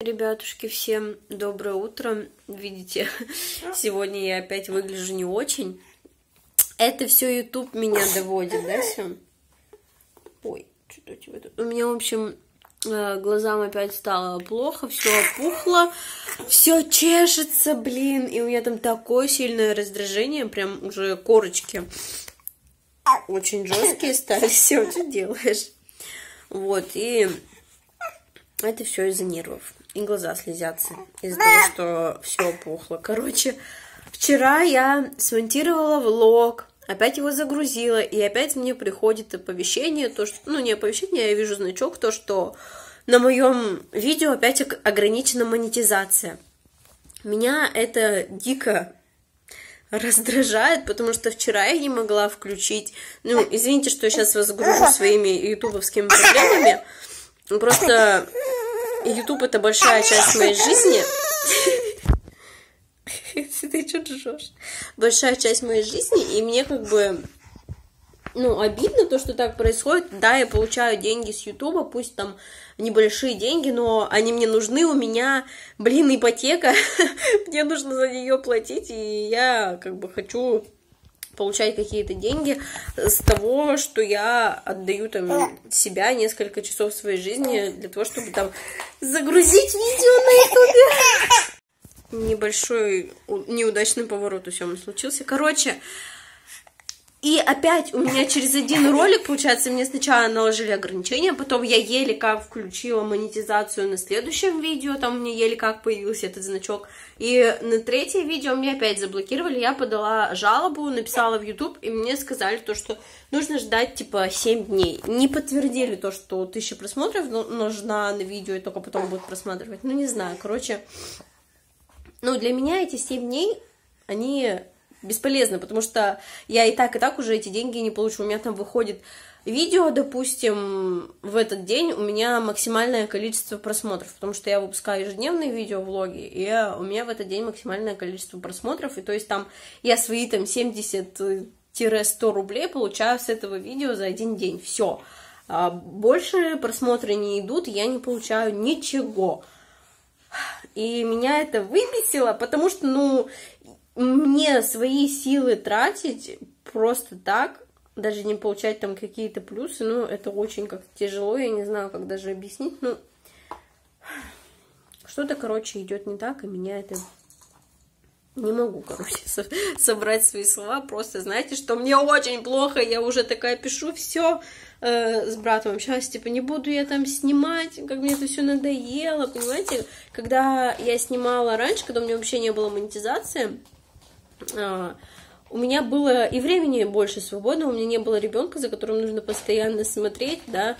Ребятушки, всем доброе утро. Видите, сегодня я опять выгляжу не очень. Это все YouTube меня доводит, да, все? Ой, что-то у тебя тут... У меня, в общем, э, глазам опять стало плохо, все опухло, все чешется, блин, и у меня там такое сильное раздражение, прям уже корочки очень жесткие стали, все, что делаешь? Вот, и это все из-за нервов и глаза слезятся из-за того, что все опухло. Короче, вчера я смонтировала влог, опять его загрузила, и опять мне приходит оповещение, то, что, ну, не оповещение, я вижу значок, то, что на моем видео опять ограничена монетизация. Меня это дико раздражает, потому что вчера я не могла включить... Ну, извините, что я сейчас вас гружу своими ютубовскими проблемами, просто YouTube это большая часть моей жизни. Ты что ржешь? Большая часть моей жизни, и мне как бы ну, обидно то, что так происходит. Да, я получаю деньги с Ютуба, пусть там небольшие деньги, но они мне нужны, у меня, блин, ипотека, мне нужно за нее платить, и я как бы хочу получать какие-то деньги с того, что я отдаю там себя несколько часов своей жизни для того, чтобы там загрузить видео на ютубе. Небольшой неудачный поворот у Семы случился. Короче, и опять у меня через один ролик, получается, мне сначала наложили ограничения, потом я еле как включила монетизацию на следующем видео, там у меня еле как появился этот значок. И на третье видео мне опять заблокировали, я подала жалобу, написала в YouTube, и мне сказали то, что нужно ждать, типа, 7 дней. Не подтвердили то, что тысяча просмотров нужна на видео, и только потом будут просматривать. Ну, не знаю, короче. Ну, для меня эти 7 дней, они бесполезно, потому что я и так, и так уже эти деньги не получу. У меня там выходит видео, допустим, в этот день у меня максимальное количество просмотров, потому что я выпускаю ежедневные видео-влоги, и у меня в этот день максимальное количество просмотров, и то есть там я свои там 70-100 рублей получаю с этого видео за один день, все. А больше просмотры не идут, я не получаю ничего. И меня это выбесило, потому что, ну, мне свои силы тратить просто так, даже не получать там какие-то плюсы, ну, это очень как-то тяжело, я не знаю, как даже объяснить, ну, что-то, короче, идет не так, и меня это не могу, короче, со собрать свои слова, просто знаете, что мне очень плохо, я уже такая пишу, все э, с братом сейчас, типа, не буду я там снимать, как мне это все надоело, понимаете, когда я снимала раньше, когда у меня вообще не было монетизации, а, у меня было и времени больше свободного, у меня не было ребенка, за которым нужно постоянно смотреть, да,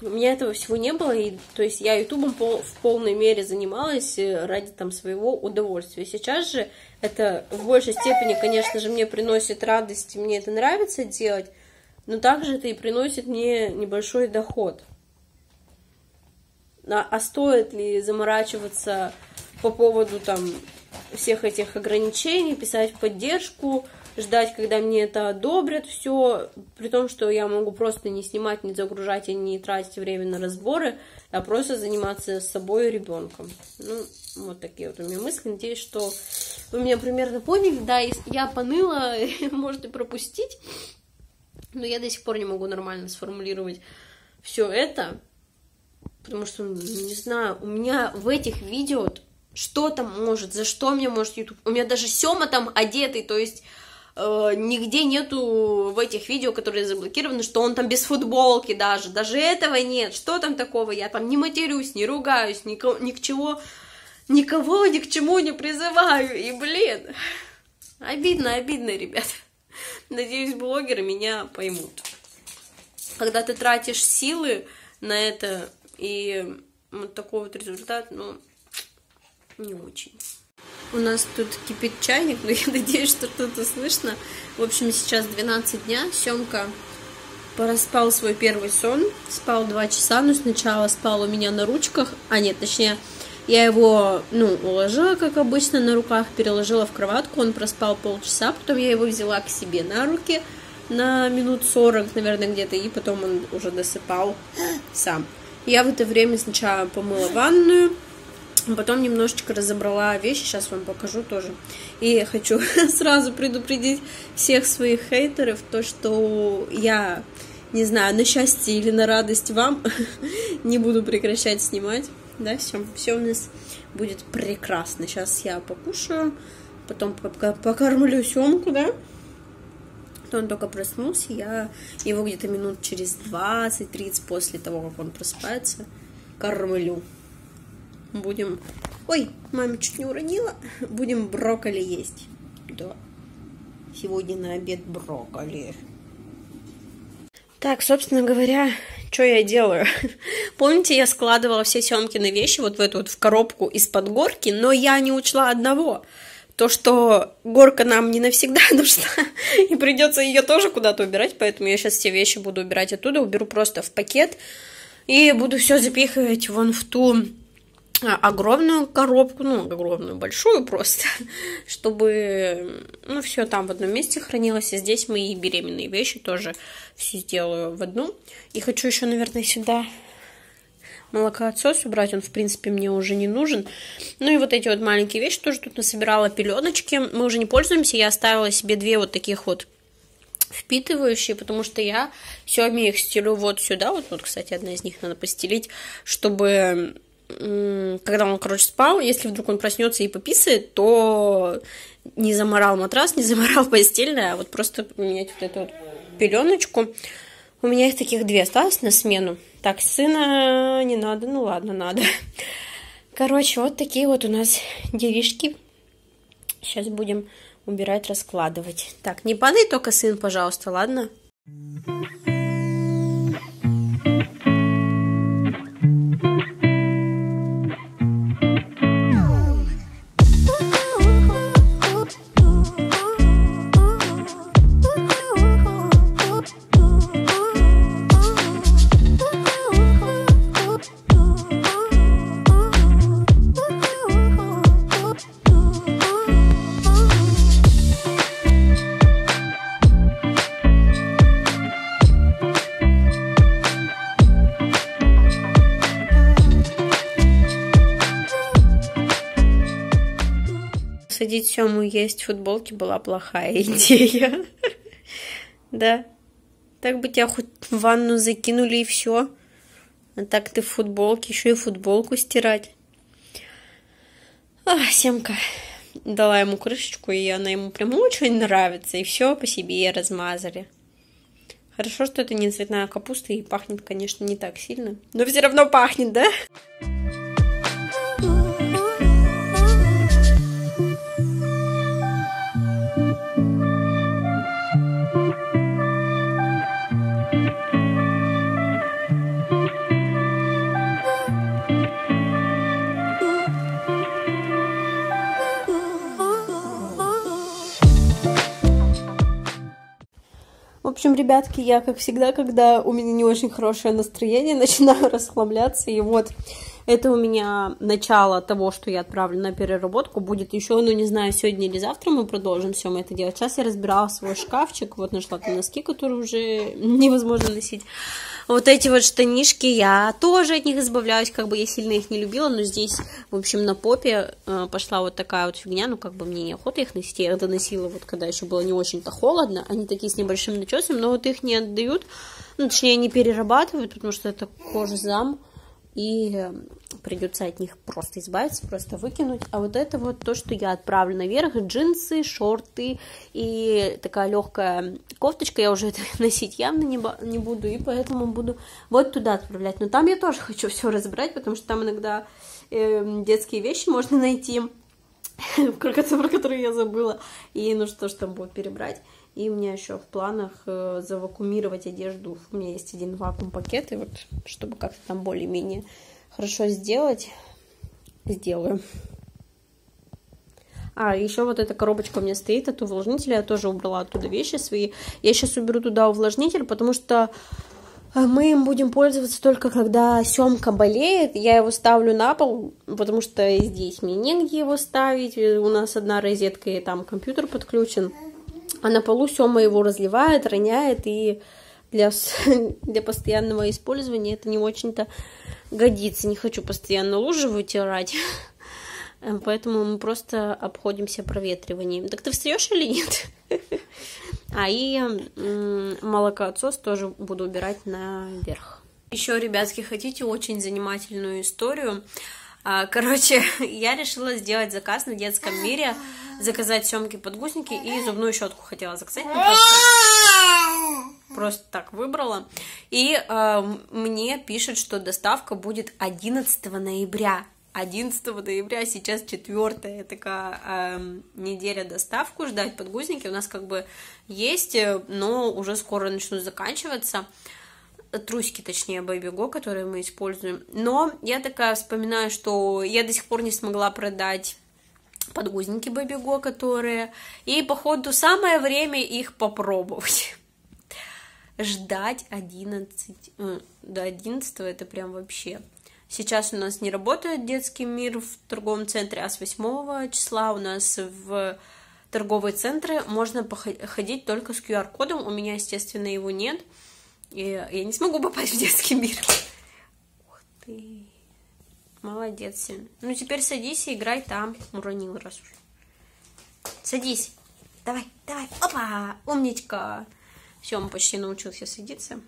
у меня этого всего не было, и, то есть я ютубом пол, в полной мере занималась э, ради там своего удовольствия. Сейчас же это в большей степени, конечно же, мне приносит радость, мне это нравится делать, но также это и приносит мне небольшой доход. А, а стоит ли заморачиваться по поводу там всех этих ограничений, писать поддержку, ждать, когда мне это одобрят, все, при том, что я могу просто не снимать, не загружать и не тратить время на разборы, а просто заниматься собой и ребенком. Ну, вот такие вот у меня мысли. Надеюсь, что вы меня примерно поняли. Да, я поныла, можете пропустить, но я до сих пор не могу нормально сформулировать все это, потому что, не знаю, у меня в этих видео что там может, за что мне может YouTube. У меня даже Сема там одетый, то есть э, нигде нету в этих видео, которые заблокированы, что он там без футболки даже, даже этого нет. Что там такого? Я там не матерюсь, не ругаюсь, ни, ни к чего, никого ни к чему не призываю. И, блин, обидно, обидно, ребят. Надеюсь, блогеры меня поймут. Когда ты тратишь силы на это, и вот такой вот результат, ну, не очень. У нас тут кипит чайник, но я надеюсь, что что-то слышно. В общем, сейчас 12 дня. Семка пораспал свой первый сон. Спал 2 часа, но сначала спал у меня на ручках. А нет, точнее, я его, ну, уложила, как обычно, на руках, переложила в кроватку. Он проспал полчаса, потом я его взяла к себе на руки на минут 40, наверное, где-то, и потом он уже досыпал сам. Я в это время сначала помыла ванную, Потом немножечко разобрала вещи, сейчас вам покажу тоже. И хочу сразу предупредить всех своих хейтеров, то, что я, не знаю, на счастье или на радость вам не буду прекращать снимать. Да, все, все у нас будет прекрасно. Сейчас я покушаю, потом покормлю съемку, да. Он только проснулся, я его где-то минут через 20-30 после того, как он просыпается, кормлю. Будем... Ой, маме чуть не уронила. Будем брокколи есть. Да. Сегодня на обед брокколи. Так, собственно говоря, что я делаю? Помните, я складывала все съемкины вещи вот в эту вот в коробку из-под горки, но я не учла одного. То, что горка нам не навсегда нужна, и придется ее тоже куда-то убирать, поэтому я сейчас все вещи буду убирать оттуда, уберу просто в пакет, и буду все запихивать вон в ту огромную коробку, ну, огромную, большую просто, чтобы, ну, все там в одном месте хранилось, и здесь мои беременные вещи тоже все сделаю в одну. И хочу еще, наверное, сюда молокоотсос убрать, он, в принципе, мне уже не нужен. Ну и вот эти вот маленькие вещи тоже тут насобирала, пеленочки, мы уже не пользуемся, я оставила себе две вот таких вот впитывающие, потому что я сегодня их стелю вот сюда, вот, вот, кстати, одна из них надо постелить, чтобы когда он, короче, спал, если вдруг он проснется и пописает, то не заморал матрас, не заморал постельное, а вот просто поменять вот эту вот пеленочку. У меня их таких две осталось на смену. Так, сына не надо, ну ладно, надо. Короче, вот такие вот у нас делишки. Сейчас будем убирать, раскладывать. Так, не падай только, сын, пожалуйста, ладно? Садить Сему есть футболки была плохая идея. Да. Так бы тебя хоть в ванну закинули и все. А так ты в футболке, еще и футболку стирать. А, Семка дала ему крышечку, и она ему прям очень нравится, и все по себе размазали. Хорошо, что это не цветная капуста, и пахнет, конечно, не так сильно. Но все равно пахнет, да? Общем, ребятки, я, как всегда, когда у меня не очень хорошее настроение, начинаю расхламляться, и вот это у меня начало того, что я отправлю на переработку. Будет еще, ну, не знаю, сегодня или завтра мы продолжим все мы это делать. Сейчас я разбирала свой шкафчик, вот нашла там носки, которые уже невозможно носить. Вот эти вот штанишки, я тоже от них избавляюсь, как бы я сильно их не любила, но здесь, в общем, на попе э, пошла вот такая вот фигня, ну, как бы мне неохота их носить, я их доносила вот когда еще было не очень-то холодно, они такие с небольшим начесом, но вот их не отдают, ну, точнее, не перерабатывают, потому что это кожзам, и придется от них просто избавиться, просто выкинуть. А вот это вот то, что я отправлю наверх, джинсы, шорты и такая легкая кофточка, я уже это носить явно не, не буду, и поэтому буду вот туда отправлять. Но там я тоже хочу все разбирать, потому что там иногда э, детские вещи можно найти, про которые я забыла, и ну что ж там будет перебрать. И у меня еще в планах э, завакуумировать одежду. У меня есть один вакуум-пакет, и вот чтобы как-то там более-менее хорошо сделать, сделаю. А, еще вот эта коробочка у меня стоит от увлажнителя, я тоже убрала оттуда вещи свои. Я сейчас уберу туда увлажнитель, потому что э, мы им будем пользоваться только когда Семка болеет. Я его ставлю на пол, потому что здесь мне негде его ставить. У нас одна розетка и там компьютер подключен а на полу Сема его разливает, роняет, и для, для постоянного использования это не очень-то годится. Не хочу постоянно лужи вытирать. Поэтому мы просто обходимся проветриванием. Так ты встаешь или нет? А и молокоотсос тоже буду убирать наверх. Еще, ребятки, хотите очень занимательную историю? А, короче, я решила сделать заказ на детском мире, заказать семки-подгузники и зубную щетку хотела заказать. Просто, просто так выбрала. И э, мне пишет, что доставка будет 11 ноября. 11 ноября, сейчас четвертая такая э, неделя доставку ждать подгузники. У нас как бы есть, но уже скоро начнут заканчиваться трусики, точнее, Go, которые мы используем. Но я такая вспоминаю, что я до сих пор не смогла продать подгузники Go, которые... И, походу, самое время их попробовать. Ждать 11... Э, до 11 это прям вообще... Сейчас у нас не работает детский мир в торговом центре, а с 8 числа у нас в торговые центры можно походить только с QR-кодом. У меня, естественно, его нет. И я не смогу попасть в детский мир. Ух ты. Молодец. Ну, теперь садись и играй там. Уронил раз уж. Садись. Давай, давай. Опа! Умничка. Все, он почти научился садиться.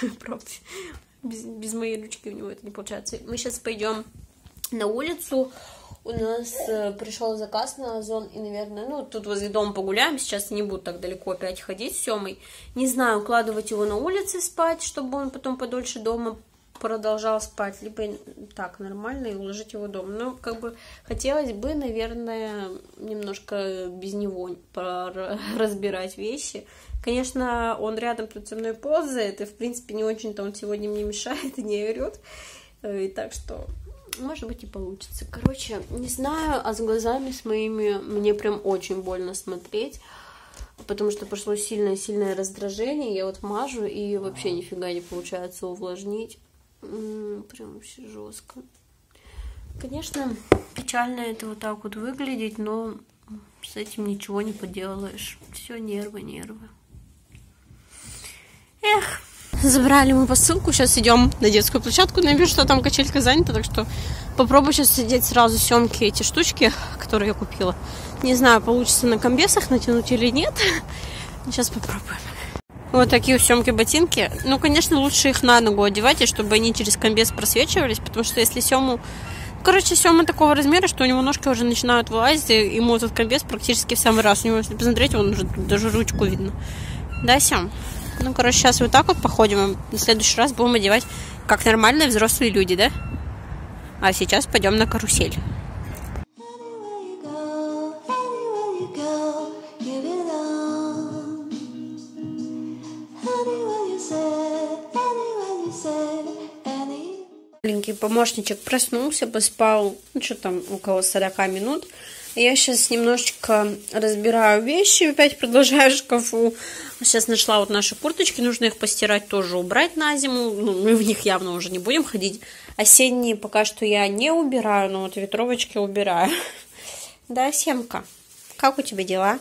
Правда. Без, без моей ручки у него это не получается. Мы сейчас пойдем на улицу. У нас э, пришел заказ на Озон, и, наверное, ну, тут возле дома погуляем, сейчас не буду так далеко опять ходить Семой. Не знаю, укладывать его на улице спать, чтобы он потом подольше дома продолжал спать, либо так, нормально, и уложить его дома. Но, как бы, хотелось бы, наверное, немножко без него разбирать вещи. Конечно, он рядом тут со мной ползает, и, в принципе, не очень-то он сегодня мне мешает и не орет. Э, и так что может быть и получится. Короче, не знаю, а с глазами с моими мне прям очень больно смотреть, потому что пошло сильное-сильное раздражение. Я вот мажу, и вообще нифига не получается увлажнить. Прям вообще жестко. Конечно, печально это вот так вот выглядеть, но с этим ничего не поделаешь. Все нервы, нервы. Эх, Забрали мы посылку, сейчас идем на детскую площадку. Но я вижу, что там качелька занята, так что попробую сейчас сидеть сразу съемки эти штучки, которые я купила. Не знаю, получится на комбесах натянуть или нет. Сейчас попробуем. Вот такие съемки ботинки. Ну, конечно, лучше их на ногу одевать, чтобы они через комбес просвечивались, потому что если Сему... Короче, Сема такого размера, что у него ножки уже начинают вылазить, и ему этот комбез практически в самый раз. У него, если посмотреть, он уже даже ручку видно. Да, Сем? Ну, короче, сейчас вот так вот походим, в следующий раз будем одевать как нормальные взрослые люди, да? А сейчас пойдем на карусель. Маленький помощничек проснулся, поспал, ну, что там, около 40 минут. Я сейчас немножечко разбираю вещи, опять продолжаю шкафу. Сейчас нашла вот наши курточки, нужно их постирать, тоже убрать на зиму. Ну, мы в них явно уже не будем ходить. Осенние пока что я не убираю, но вот ветровочки убираю. Да, Семка, как у тебя дела?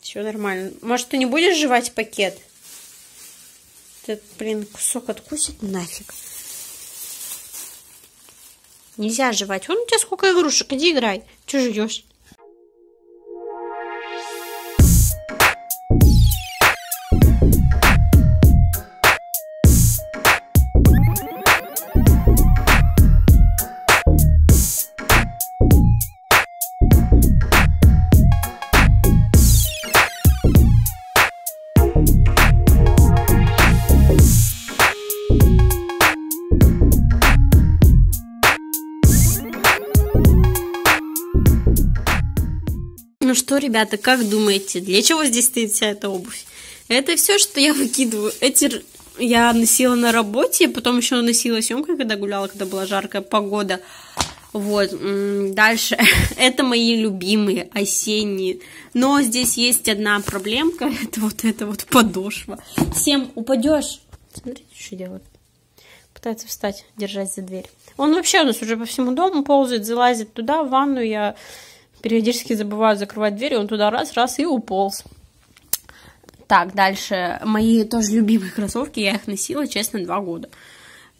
Все нормально. Может, ты не будешь жевать пакет? Ты, блин, кусок откусить нафиг. Нельзя жевать. Вон у тебя сколько игрушек. Иди играй. Че ждешь? Ребята, как думаете, для чего здесь стоит вся эта обувь? Это все, что я выкидываю. Эти я носила на работе, потом еще носила съемкой, когда гуляла, когда была жаркая погода. Вот, дальше. Это мои любимые осенние. Но здесь есть одна проблемка. Это вот эта вот подошва. Всем упадешь. Смотрите, что делает. Пытается встать, держать за дверь. Он вообще у нас уже по всему дому ползает, залазит туда, в ванну. Я периодически забываю закрывать дверь, он туда раз, раз и уполз. Так, дальше. Мои тоже любимые кроссовки, я их носила, честно, два года.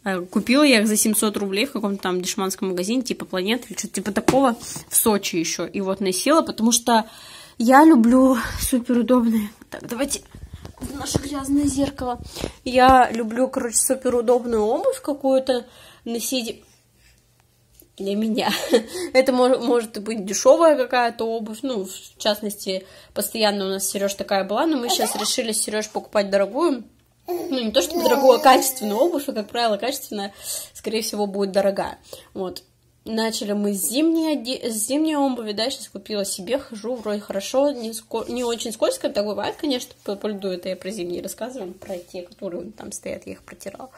Э, купила я их за 700 рублей в каком-то там дешманском магазине, типа Планета или что-то типа такого, в Сочи еще. И вот носила, потому что я люблю супер удобные. Так, давайте наше грязное зеркало. Я люблю, короче, супер удобную обувь какую-то носить для меня. Это может, быть дешевая какая-то обувь. Ну, в частности, постоянно у нас Сереж такая была, но мы сейчас решили Сереж покупать дорогую. Ну, не то чтобы дорогую, а качественную обувь, и, как правило, качественная, скорее всего, будет дорогая. Вот. Начали мы с зимней, с зимней обуви, да, сейчас купила себе, хожу, вроде хорошо, не, ско... не очень скользко, так бывает, конечно, по, по льду, это я про зимние рассказываю, про те, которые там стоят, я их протирала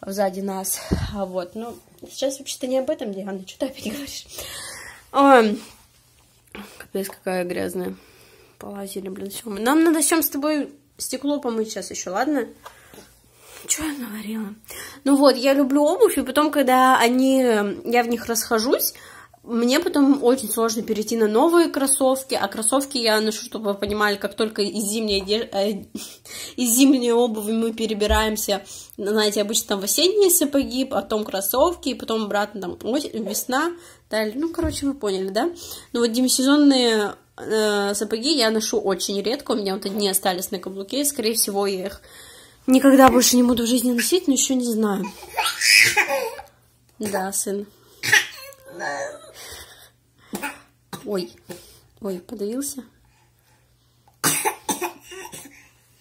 сзади нас, а вот, ну, сейчас вообще-то не об этом, Диана, что ты опять говоришь? Ой, капец, какая грязная, полазили, блин, все. Нам надо, Сем, с тобой стекло помыть сейчас еще, ладно? Что я говорила? Ну вот, я люблю обувь, и потом, когда они, я в них расхожусь, мне потом очень сложно перейти на новые кроссовки, а кроссовки я ношу, чтобы вы понимали, как только из зимней, э, из зимней обуви мы перебираемся, знаете, обычно там в осенние сапоги, потом кроссовки, и потом обратно там осень, весна, далее, ну, короче, вы поняли, да? Ну вот демисезонные э, сапоги я ношу очень редко, у меня вот одни остались на каблуке, скорее всего, я их никогда больше не буду в жизни носить, но еще не знаю. Да, сын. Ой, ой, подавился.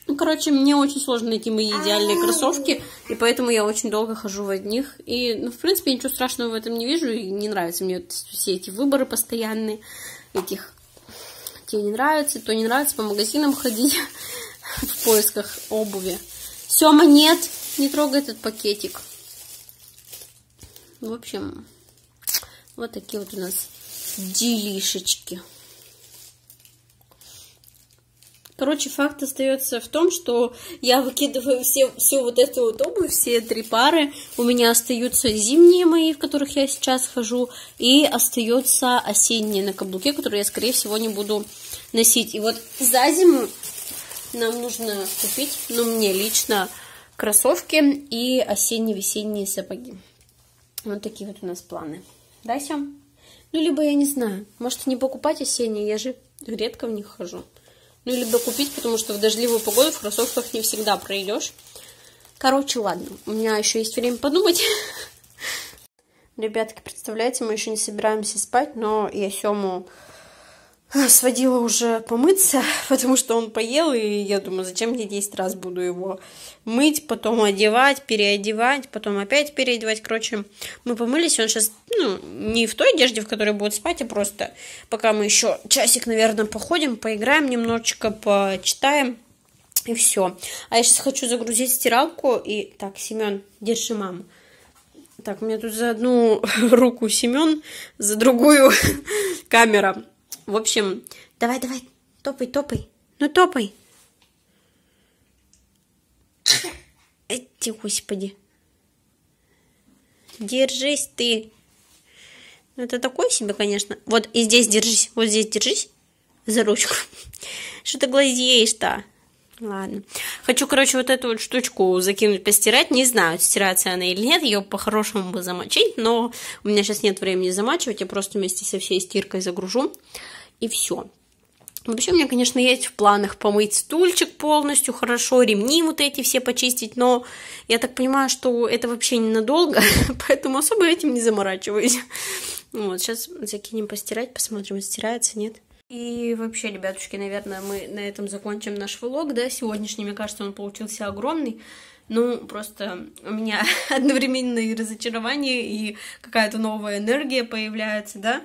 Ну, короче, мне очень сложно найти мои идеальные кроссовки, и поэтому я очень долго хожу в одних. И, ну, в принципе, ничего страшного в этом не вижу, и не нравятся мне все эти выборы постоянные, этих тебе не нравится, то не нравится по магазинам ходить в поисках обуви. Сема, нет, не трогай этот пакетик. В общем, вот такие вот у нас делишечки. Короче, факт остается в том, что я выкидываю все, всю вот эту вот обувь, все три пары. У меня остаются зимние мои, в которых я сейчас хожу, и остаются осенние на каблуке, которые я, скорее всего, не буду носить. И вот за зиму нам нужно купить, ну, мне лично, кроссовки и осенне-весенние сапоги. Вот такие вот у нас планы. Да, Сем? Ну, либо я не знаю, может не покупать осенние, я же редко в них хожу. Ну, либо купить, потому что в дождливую погоду в кроссовках не всегда пройдешь. Короче, ладно, у меня еще есть время подумать. Ребятки, представляете, мы еще не собираемся спать, но я Сему сводила уже помыться, потому что он поел, и я думаю, зачем я 10 раз буду его мыть, потом одевать, переодевать, потом опять переодевать. Короче, мы помылись, он сейчас, ну, не в той одежде, в которой будет спать, а просто пока мы еще часик, наверное, походим, поиграем немножечко, почитаем, и все. А я сейчас хочу загрузить стиралку, и... Так, Семен, держи маму. Так, у меня тут за одну руку Семен, за другую камера. В общем, давай, давай, топай, топай. Ну, топай. Эти, господи. Держись ты. Ну, это такой себе, конечно. Вот и здесь держись. Вот здесь держись за ручку. Что ты глазеешь-то? Ладно. Хочу, короче, вот эту вот штучку закинуть, постирать. Не знаю, стирается она или нет. Ее по-хорошему бы замочить, но у меня сейчас нет времени замачивать. Я просто вместе со всей стиркой загружу. И все. Вообще у меня, конечно, есть в планах помыть стульчик полностью хорошо, ремни вот эти все почистить, но я так понимаю, что это вообще ненадолго, поэтому особо этим не заморачиваюсь. Вот, сейчас закинем постирать, посмотрим, стирается, нет. И вообще, ребятушки, наверное, мы на этом закончим наш влог, да, сегодняшний, мне кажется, он получился огромный. Ну, просто у меня одновременно и разочарование, и какая-то новая энергия появляется, да.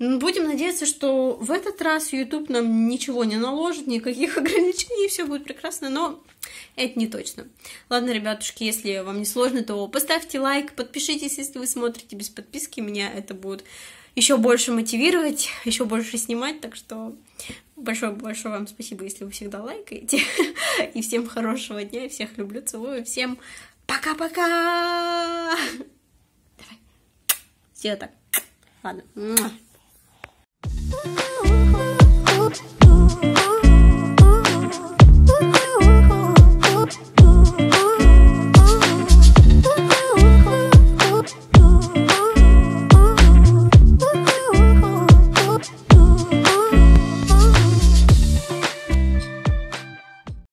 Будем надеяться, что в этот раз YouTube нам ничего не наложит, никаких ограничений, все будет прекрасно, но это не точно. Ладно, ребятушки, если вам не сложно, то поставьте лайк, подпишитесь, если вы смотрите без подписки, меня это будет еще больше мотивировать, еще больше снимать, так что большое-большое вам спасибо, если вы всегда лайкаете, и всем хорошего дня, всех люблю, целую, всем пока-пока! Давай, все так, ладно.